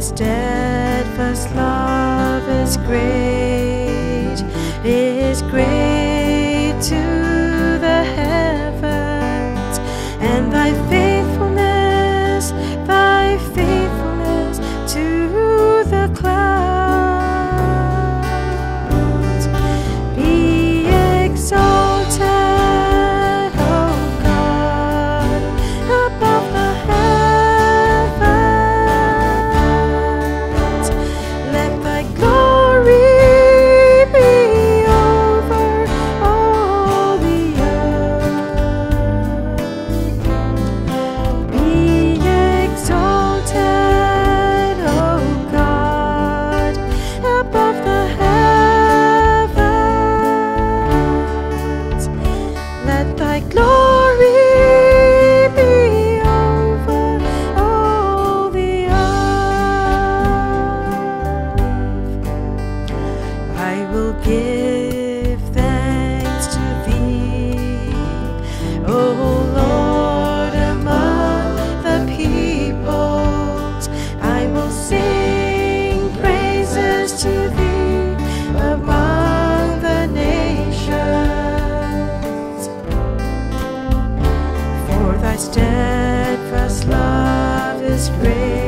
steadfast love is great, is great thy glory love